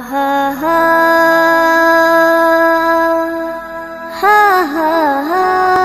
ha ha ha.